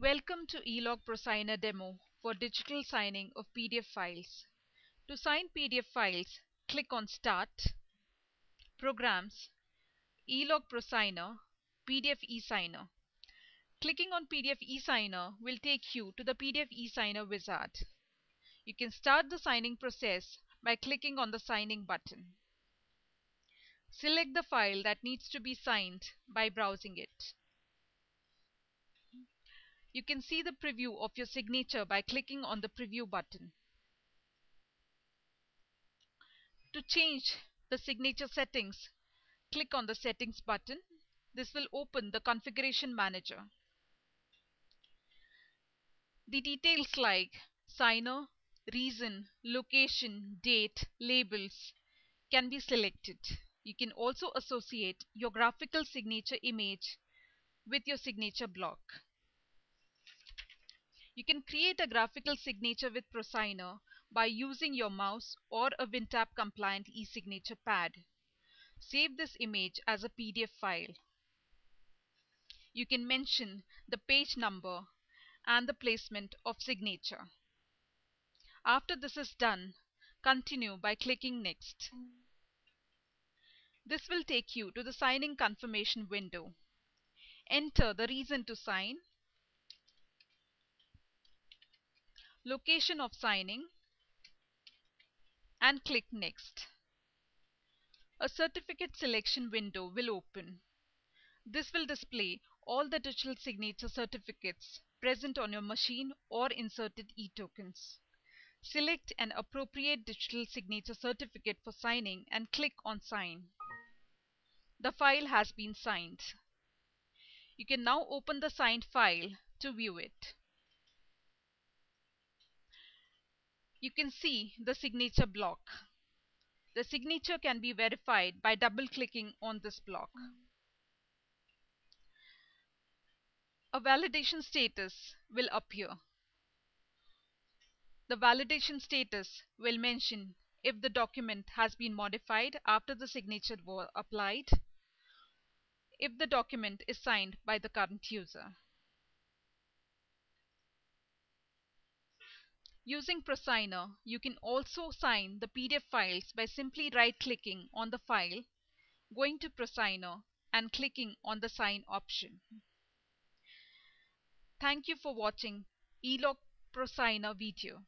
Welcome to eLock ProSigner demo for digital signing of PDF files. To sign PDF files, click on Start, Programs, eLock ProSigner, PDF eSigner. Clicking on PDF eSigner will take you to the PDF eSigner wizard. You can start the signing process by clicking on the signing button. Select the file that needs to be signed by browsing it. You can see the preview of your signature by clicking on the preview button. To change the signature settings, click on the settings button. This will open the configuration manager. The details like signer, reason, location, date, labels can be selected. You can also associate your graphical signature image with your signature block. You can create a graphical signature with ProSigner by using your mouse or a WinTab compliant e-signature pad. Save this image as a PDF file. You can mention the page number and the placement of signature. After this is done, continue by clicking Next. This will take you to the signing confirmation window. Enter the reason to sign location of signing and click next. A certificate selection window will open. This will display all the digital signature certificates present on your machine or inserted e-tokens. Select an appropriate digital signature certificate for signing and click on sign. The file has been signed. You can now open the signed file to view it. You can see the signature block. The signature can be verified by double clicking on this block. A validation status will appear. The validation status will mention if the document has been modified after the signature was applied, if the document is signed by the current user. Using ProSigner, you can also sign the PDF files by simply right-clicking on the file, going to ProSigner and clicking on the Sign option. Thank you for watching eLock ProSigner video.